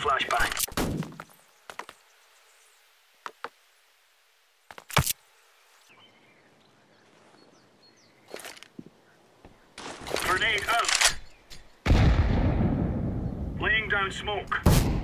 Flashbang. Grenade out. Laying down smoke.